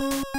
you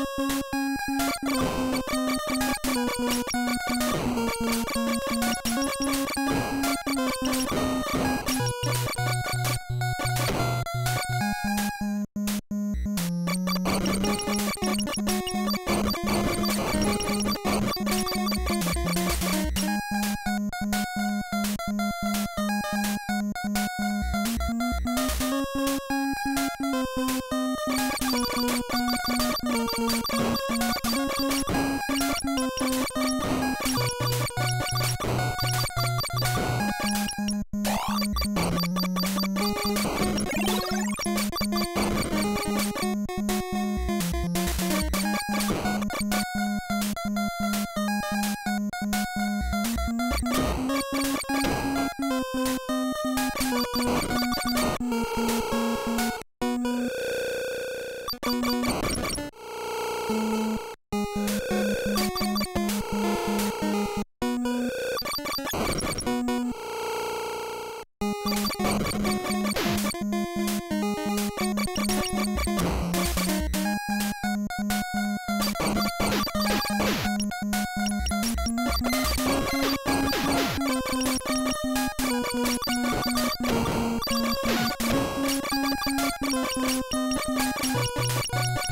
プレゼントのみんなで。you you Thank you.